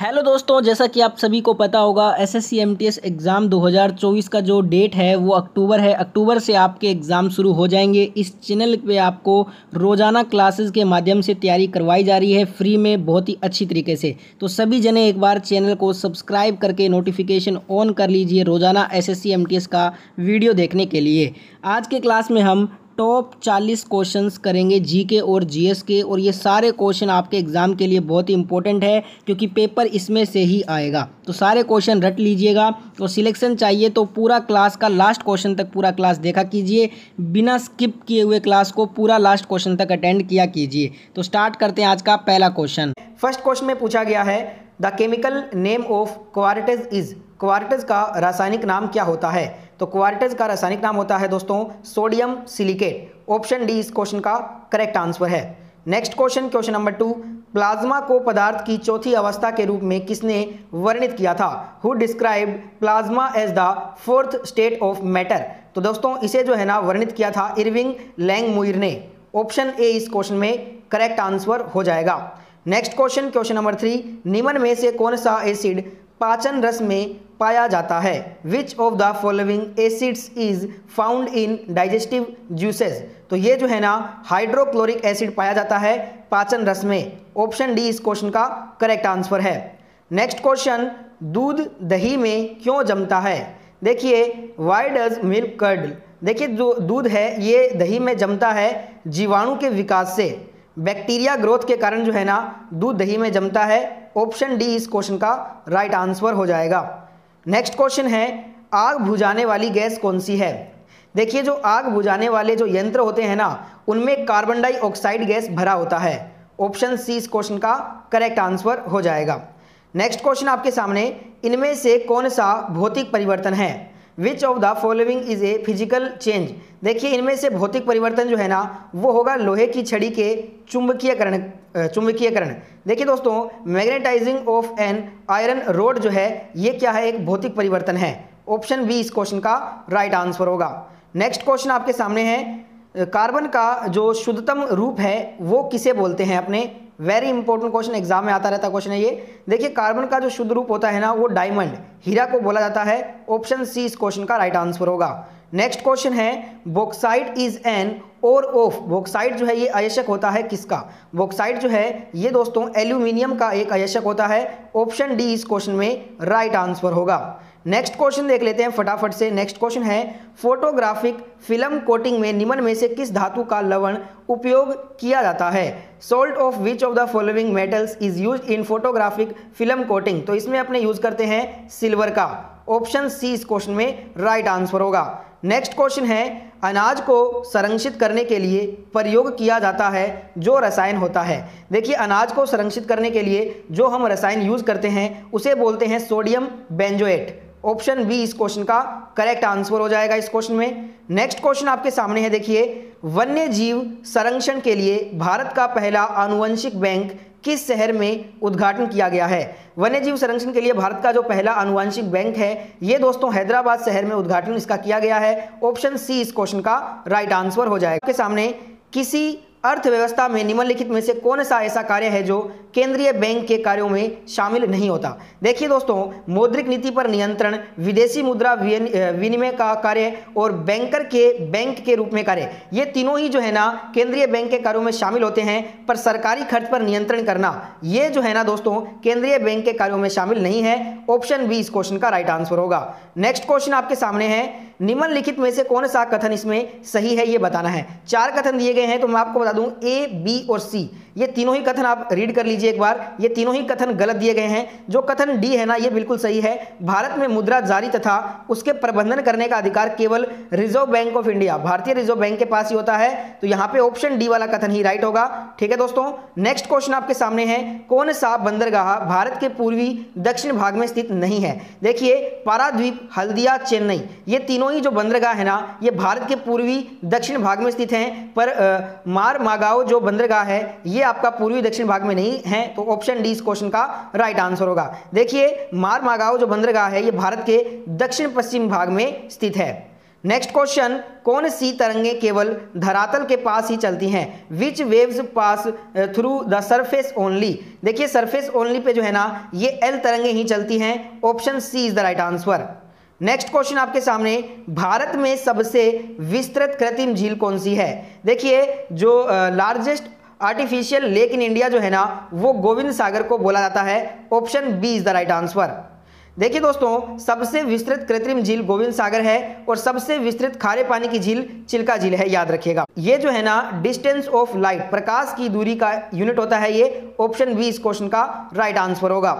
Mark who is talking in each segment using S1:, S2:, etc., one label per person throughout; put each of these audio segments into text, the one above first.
S1: Hello दोस्तों, जैसा कि आप सभी को पता होगा एस एस एग्ज़ाम 2024 का जो डेट है, वो अक्टूबर है। अक्टूबर से आपके एग्ज़ाम शुरू हो जाएँगे। इस चैनल पे आपको रोज़ाना क्लासेस के माध्यम से तैयारी करवाई जा रही है फ्री में बहुत ही अच्छी तरीके से। तो सभी जने एक बार चैनल को सब्सक्राइब करके नोटिफिकेशन ऑन कर लीजिए रोज़ाना एस एस का वीडियो देखने के लिए। आज के क्लास में हम टॉप चालीस क्वेश्चंस करेंगे जीके और जीएस के, और ये सारे क्वेश्चन आपके एग्ज़ाम के लिए बहुत ही इंपॉर्टेंट है, क्योंकि पेपर इसमें से ही आएगा। तो सारे क्वेश्चन रट लीजिएगा, और सिलेक्शन चाहिए तो पूरा क्लास का लास्ट क्वेश्चन तक पूरा क्लास देखा कीजिए। बिना स्किप किए हुए क्लास को पूरा लास्ट क्वेश्चन तक अटेंड किया कीजिए। तो स्टार्ट करते हैं आज का पहला क्वेश्चन फ़र्स्ट क्वेश्चन में पूछा गया है the chemical name of quartz is quartz का रासायनिक नाम क्या होता है? तो क्वारिटेज का रासायनिक नाम होता है दोस्तों, सोडियम सिलिकेट। ऑप्शन डी इस क्वेश्चन का करेक्ट आंसर है। Next question question number two, plasma को पदार्थ की चौथी अवस्था के रूप में किसने वर्णित किया था? Who describe plasma as the fourth state of matter तो दोस्तों, इसे जो है ना, वर्णित किया था इरविंग लैंग मुइर ने। ऑप्शन ए इस क्वेश्चन में करेक्ट आंसर हो जाएगा। Next question question number three, निम्न में से कौन सा एसिड पाचन रस में पाया जाता है। Which of the following acids is found in digestive juices तो ये जो है ना हाइड्रोक्लोरिक एसिड पाया जाता है पाचन रस में। ऑप्शन डी इस क्वेश्चन का करेक्ट आंसर है। नेक्स्ट क्वेश्चन दूध दही में क्यों जमता है? देखिए वाई डज मिल्क कर्ड देखिए, जो दूध है, ये दही में जमता है जीवाणु के विकास से। बैक्टीरिया ग्रोथ के कारण जो है ना, दूध दही में जमता है। ऑप्शन डी इस क्वेश्चन का राइट right आंसर हो जाएगा। नेक्स्ट क्वेश्चन है, आग बुझाने वाली गैस कौन सी है? देखिए, जो आग बुझाने वाले जो यंत्र होते हैं ना, उनमें कार्बन डाइऑक्साइड गैस भरा होता है। ऑप्शन सी इस क्वेश्चन का करेक्ट आंसर हो जाएगा। नेक्स्ट क्वेश्चन आपके सामने, इनमें से कौन सा भौतिक परिवर्तन है? Which of the following is a physical change देखिए, इनमें से भौतिक परिवर्तन जो है ना, वो होगा लोहे की छड़ी के चुंबकीयकरण चुंबकीयकरण। देखिए दोस्तों magnetizing of an iron rod जो है, ये क्या है? एक भौतिक परिवर्तन है। ऑप्शन बी इस क्वेश्चन का राइट आंसर होगा। नेक्स्ट क्वेश्चन आपके सामने है कार्बन का जो शुद्धतम रूप है, वो किसे बोलते हैं अपने? वेरी इंपॉर्टेंट क्वेश्चन एग्ज़ाम में आता रहता क्वेश्चन है ये। देखिए कार्बन का जो शुद्ध रूप होता है ना, वो डायमंड हीरा को बोला जाता है। ऑप्शन सी इस क्वेश्चन का राइट आंसर होगा। नेक्स्ट क्वेश्चन है bauxite is an ore of bauxite जो है, ये अयशक होता है किसका? बोक्साइड जो है, ये दोस्तों एल्यूमिनियम का एक अयशक होता है। ऑप्शन डी इस क्वेश्चन में राइट आंसर होगा। नेक्स्ट क्वेश्चन देख लेते हैं फटाफट से। नेक्स्ट क्वेश्चन है फोटोग्राफिक फ़िल्म कोटिंग में निम्न में से किस धातु का लवण उपयोग किया जाता है? Salt of which of the following metals is used in photographic film coating तो इसमें अपने यूज़ करते हैं सिल्वर का। ऑप्शन सी इस क्वेश्चन में राइट आंसर होगा। नेक्स्ट क्वेश्चन है, अनाज को संरक्षित करने के लिए प्रयोग किया जाता है जो रसायन होता है। देखिए, अनाज को संरक्षित करने के लिए जो हम रसायन यूज़ करते हैं, उसे बोलते हैं सोडियम बेंजोएट ऑप्शन बी इस क्वेश्चन का करेक्ट आंसर हो जाएगा इस क्वेश्चन में। नेक्स्ट क्वेश्चन आपके सामने है, देखिए वन्य जीव संरक्षण के लिए भारत का पहला आनुवंशिक बैंक किस शहर में उद्घाटन किया गया है? वन्य जीव संरक्षण के लिए भारत का जो पहला आनुवंशिक बैंक है, ये दोस्तों हैदराबाद शहर में उद्घाटन इसका किया गया है। ऑप्शन सी इस क्वेश्चन का राइट आंसर हो जाएगा। के सामने किसी अर्थव्यवस्था में निम्नलिखित में से कौन सा ऐसा कार्य है जो केंद्रीय बैंक के कार्यों में शामिल नहीं होता? देखिए दोस्तों, मौद्रिक नीति पर नियंत्रण, विदेशी मुद्रा विनिमय का कार्य और बैंकर के, बैंक के रूप में कार्य, ये तीनों ही जो है ना केंद्रीय बैंक के कार्यों में शामिल होते हैं, पर सरकारी खर्च पर नियंत्रण करना, ये जो है ना दोस्तों, केंद्रीय बैंक के कार्यों में शामिल नहीं है। ऑप्शन बी इस क्वेश्चन का राइट आंसर होगा। नेक्स्ट क्वेश्चन आपके सामने है निम्नलिखित में से कौन सा कथन इसमें सही है ये बताना है? चार कथन दिए गए हैं तो मैं आपको बता दूँ ए बी और सी ये तीनों ही कथन आप रीड कर लीजिए एक बार। ये तीनों ही कथन गलत दिए गए हैं। जो कथन डी है ना, ये बिल्कुल सही है। भारत में मुद्रा जारी तथा उसके प्रबंधन करने का अधिकार केवल रिज़र्व बैंक ऑफ़ इंडिया भारतीय रिज़र्व बैंक के पास ही होता है। तो यहाँ पे ऑप्शन डी वाला कथन ही राइट होगा। ठीक है दोस्तों? नेक्स्ट क्वेश्चन आपके सामने है। कौन सा बंदरगाह भारत के पूर्वी दक्षिण भाग में स्थित नहीं है? देखिए पाराद्वीप हल्दिया, चेन्नई, ये तीनों ही जो बंदरगाह है ना, ये भारत के पूर्वी दक्षिण भाग में स्थित हैं। पर मार जो बंदरगाह है, ये ये आपका पूर्वी दक्षिण भाग में नहीं है तो ऑप्शन डी इस क्वेश्चन का राइट आंसर होगा। देखिए, मार मागाओ जो बंदरगाह है, ये भारत के दक्षिण पश्चिम भाग में स्थित है। नेक्स्ट क्वेश्चन कौन सी तरंगे केवल धरातल के पास ही चलती हैं? Which waves pass through the surface only देखिए सरफेस ओनली पे जो है ना, ये एल तरंगे ही चलती हैं। Option C is the right answer next question आपके सामने, भारत में सबसे विस्तृत कृत्रिम झील कौन सी है? देखिए, जो largest artificial lake in India जो है ना, वो गोविंद सागर को बोला जाता है option B is the right answer देखिए दोस्तों, सबसे विस्तृत कृत्रिम झील गोविंद सागर है और सबसे विस्तृत खारे पानी की झील चिल्का झील है, याद रखिएगा। ये जो है ना डिस्टेंस ऑफ़ लाइट प्रकाश की दूरी का यूनिट होता है ये ऑप्शन बी इस क्वेश्चन का राइट आंसर होगा।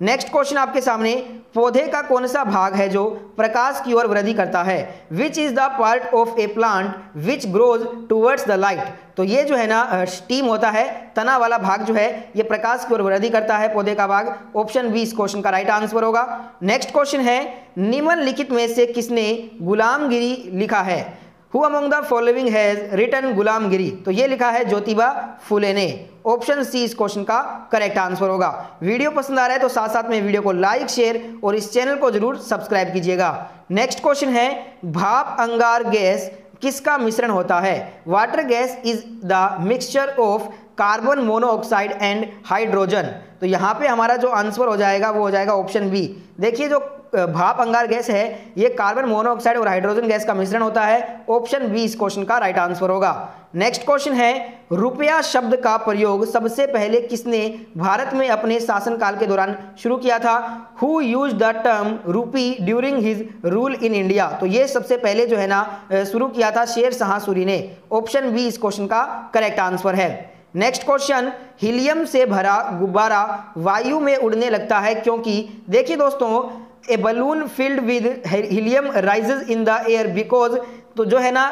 S1: नेक्स्ट क्वेश्चन आपके सामने, पौधे का कौन सा भाग है जो प्रकाश की ओर वृद्धि करता है? Which is the part of a plant which grows towards the light तो ये जो है ना स्टीम होता है, तना वाला भाग जो है, ये प्रकाश की ओर वृद्धि करता है पौधे का भाग। ऑप्शन बी इस क्वेश्चन का राइट आंसर होगा। नेक्स्ट क्वेश्चन है, निम्नलिखित में से किसने गुलामगिरी लिखा है? Who among the following has written Gulamgiri तो ये लिखा है ज्योतिबा फुले ने। ऑप्शन सी इस क्वेश्चन का करेक्ट आंसर होगा। वीडियो पसंद आ रहा है तो साथ साथ में वीडियो को लाइक शेयर और इस चैनल को ज़रूर सब्सक्राइब कीजिएगा। नेक्स्ट क्वेश्चन है, भाप, अंगार, गैस किसका मिश्रण होता है? Water gas is the mixture of carbon monoxide and hydrogen तो यहाँ पे हमारा जो आंसर हो जाएगा वो हो जाएगा ऑप्शन बी देखिए जो भाप अंगार गैस है, ये कार्बन मोनोऑक्साइड और हाइड्रोजन गैस का मिश्रण होता है। ऑप्शन बी इस क्वेश्चन का राइट आंसर होगा। नेक्स्ट क्वेश्चन है, रुपया शब्द का प्रयोग सबसे पहले किसने भारत में अपने शासनकाल के दौरान शुरू किया था? Who used the term rupee during his rule in India तो ये सबसे पहले जो है ना शुरू किया था शेर शाह सूरी ने। ऑप्शन बी इस क्वेश्चन का करेक्ट आंसर है। नेक्स्ट क्वेश्चन, हीलियम से भरा गुब्बारा वायु में उड़ने लगता है क्योंकि, देखिए दोस्तों a balloon filled with helium rises in the air because तो जो है ना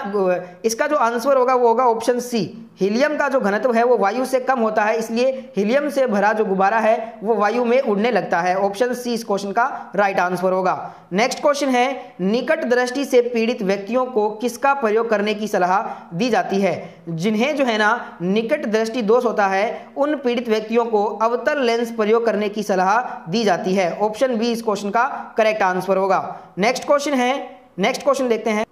S1: इसका जो आंसर होगा, वो होगा ऑप्शन सी हीलियम का जो घनत्व है, वो वायु से कम होता है, इसलिए हीलियम से भरा जो गुब्बारा है, वो वायु में उड़ने लगता है। ऑप्शन सी इस क्वेश्चन का राइट आंसर होगा। नेक्स्ट क्वेश्चन है, निकट दृष्टि से पीड़ित व्यक्तियों को किसका प्रयोग करने की सलाह दी जाती है? जिन्हें जो है ना, निकट दृष्टि दोष होता है, उन पीड़ित व्यक्तियों को अवतल लेंस प्रयोग करने की सलाह दी जाती है। ऑप्शन बी इस क्वेश्चन का करेक्ट आंसर होगा। नेक्स्ट क्वेश्चन है नेक्स्ट क्वेश्चन देखते हैं।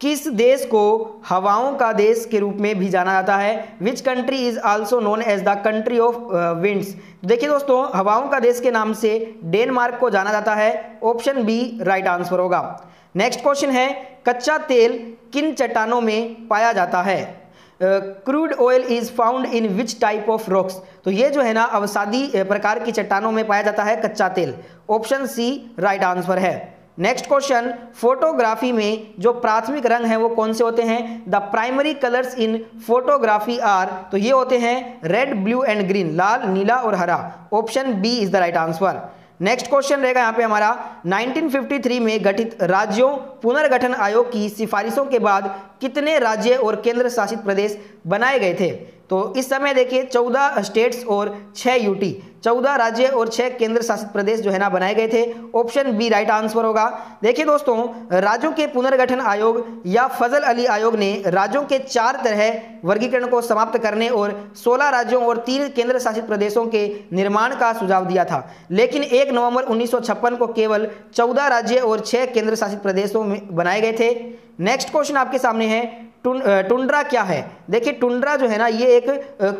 S1: किस देश को हवाओं का देश के रूप में भी जाना जाता है? Which country is also known as the country of winds देखिए दोस्तों हवाओं का देश के नाम से डेनमार्क को जाना जाता है। ऑप्शन बी राइट आंसर होगा। नेक्स्ट क्वेश्चन है कच्चा तेल किन चट्टानों में पाया जाता है? Crude oil is found in which type of rocks तो ये जो है ना अवसादी uh, प्रकार की चट्टानों में पाया जाता है कच्चा तेल। ऑप्शन सी राइट आंसर है। नेक्स्ट क्वेश्चन फोटोग्राफी में जो प्राथमिक रंग हैं वो कौन से होते हैं? The primary colours in photography are तो ये होते हैं रेड ब्लू एंड ग्रीन लाल, नीला और हरा। Option B is the right answer next question रहेगा यहाँ पे हमारा। 1953 में गठित राज्यों पुनर्गठन आयोग की सिफारिशों के बाद कितने राज्य और केंद्र शासित प्रदेश बनाए गए थे? तो इस समय देखिए, चौदह स्टेट्स और छः यूटी चौदह राज्य और छह केंद्र शासित प्रदेश जो है ना बनाए गए थे। ऑप्शन बी राइट आंसर होगा। देखिए दोस्तों, राज्यों के पुनर्गठन आयोग या फजल अली आयोग ने राज्यों के चार तरह वर्गीकरण को समाप्त करने और 16 राज्यों और तीन केंद्र शासित प्रदेशों के निर्माण का सुझाव दिया था। लेकिन एक नवंबर उन्नीस सौ छप्पन को केवल चौदह राज्य और छह केंद्र शासित प्रदेशों में बनाए गए थे। नेक्स्ट क्वेश्चन आपके सामने है। टुंड्रा क्या है? देखिए, टुंड्रा जो है ना, ये एक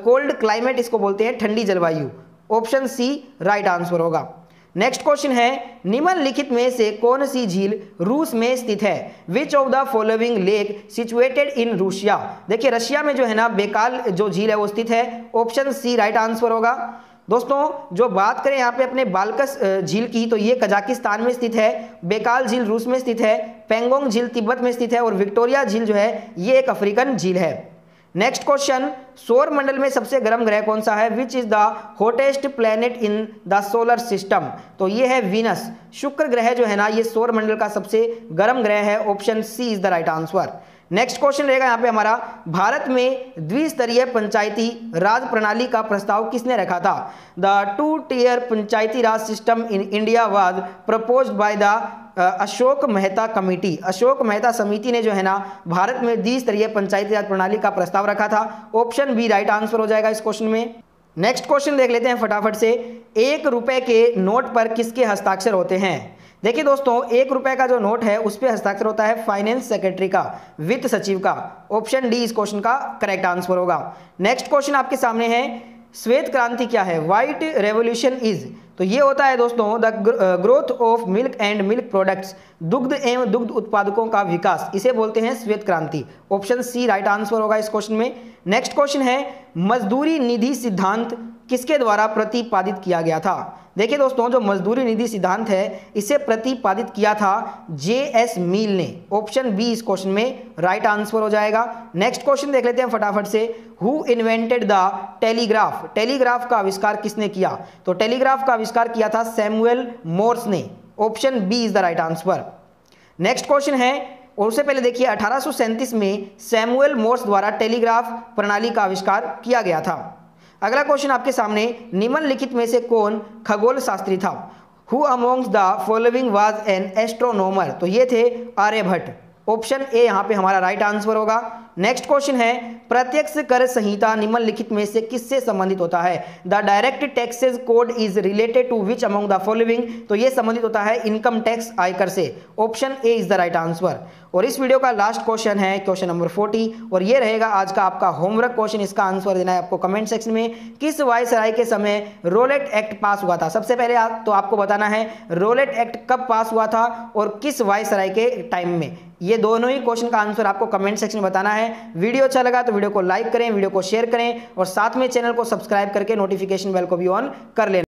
S1: कोल्ड क्लाइमेट इसको बोलते हैं, ठंडी जलवायु। ऑप्शन सी राइट आंसर होगा। नेक्स्ट क्वेश्चन है, निम्नलिखित में से कौन सी झील रूस में स्थित है? Which of the following lake situated in Russia देखिए, रशिया में जो है ना, बेकाल जो झील है, वो स्थित है। ऑप्शन सी राइट आंसर होगा। दोस्तों, जो बात करें यहाँ पे अपने बालकस झील की तो ये कजाकिस्तान में स्थित है, बेकाल झील रूस में स्थित है, पेंगोंग झील तिब्बत में स्थित है और विक्टोरिया झील जो है, ये एक अफ्रीकन झील है। नेक्स्ट क्वेश्चन, सौर मंडल में सबसे गर्म ग्रह कौन सा है? Which is the hottest planet in the solar system तो ये है वीनस शुक्र ग्रह जो है ना, ये सौर मंडल का सबसे गर्म ग्रह है। Option C is the right answer next question रहेगा यहाँ पे हमारा। भारत में द्विस्तरीय पंचायती राज प्रणाली का प्रस्ताव किसने रखा था? The two tier Panchayati Raj system in India was propose by the Ashok Mehta committee Ashok Mehta समिति ने जो है ना, भारत में द्विस्तरीय पंचायती राज प्रणाली का प्रस्ताव रखा था। ऑप्शन बी राइट आंसर हो जाएगा इस क्वेश्चन में। नेक्स्ट क्वेश्चन देख लेते हैं फटाफट से। एक रुपए के नोट पर किसके हस्ताक्षर होते हैं? देखिए दोस्तों, एक रुपए का जो नोट है, उस पर हस्ताक्षर होता है फाइनेंस सेक्रेटरी का, वित्त सचिव का। ऑप्शन डी इस क्वेश्चन का करेक्ट आंसर होगा। नेक्स्ट क्वेश्चन आपके सामने है, श्वेत क्रांति क्या है? व्हाइट रेवोल्यूशन इज़ तो ये होता है दोस्तों the growth of milk and milk products दुग्ध एवं दुग्ध उत्पादकों का विकास, इसे बोलते हैं श्वेत क्रांति। ऑप्शन सी राइट आंसर होगा इस क्वेश्चन में। नेक्स्ट क्वेश्चन है, मजदूरी निधि सिद्धांत। किसके द्वारा प्रतिपादित किया गया था? देखिए दोस्तों, जो मजदूरी निधि सिद्धांत है, इसे प्रतिपादित किया था जे एस मील ने। ऑप्शन बी इस क्वेश्चन में राइट आंसर हो जाएगा। नेक्स्ट क्वेश्चन देख लेते हैं फटाफट से। Who invented the telegraph telegraph का आविष्कार किसने किया? तो टेलीग्राफ का आविष्कार किया था सैमुअल मोर्स ने। Option B is the right answer next question है, और उससे पहले देखिए, अठारह में सैमुअल मोर्स द्वारा टेलीग्राफ प्रणाली का आविष्कार किया गया था। अगला क्वेश्चन आपके सामने, निम्नलिखित में से कौन खगोल शास्त्री था? Who amongst the following was an astronomer तो ये थे आर्यभट्ट। ऑप्शन ए यहाँ पे हमारा राइट आंसर होगा। नेक्स्ट क्वेश्चन है प्रत्यक्ष कर संहिता निम्नलिखित में से किससे संबंधित होता है? The direct taxes code is related to which among the following तो ये संबंधित होता है इनकम टैक्स आयकर से। Option A is the right answer और इस वीडियो का लास्ट क्वेश्चन है क्वेश्चन नंबर फोर्टी और ये रहेगा आज का आपका होमवर्क क्वेश्चन इसका आंसर देना है आपको कमेंट सेक्शन में। किस वायसराय के समय रोलेट एक्ट पास हुआ था? सबसे पहले आप, तो आपको बताना है रोलेट एक्ट कब पास हुआ था और किस वायसराय के टाइम में? ये दोनों ही क्वेश्चन का आंसर आपको कमेंट सेक्शन में बताना है। वीडियो अच्छा लगा तो वीडियो को लाइक करें, वीडियो को शेयर करें और साथ में चैनल को सब्सक्राइब करके नोटिफिकेशन बेल को भी ऑन कर लेना।